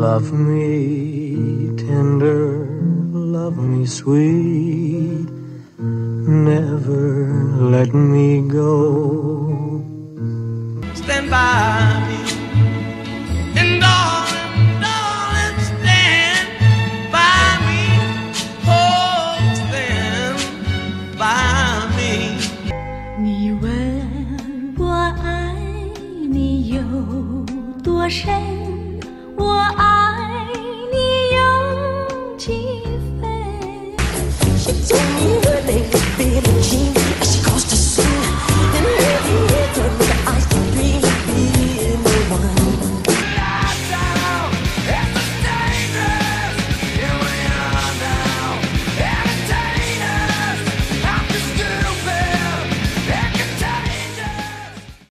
Love me tender, love me sweet, never let me go. Stand by me. And darling, darling, stand by me. Oh, stand by me. 你问我爱你有多深？ 我爱你有几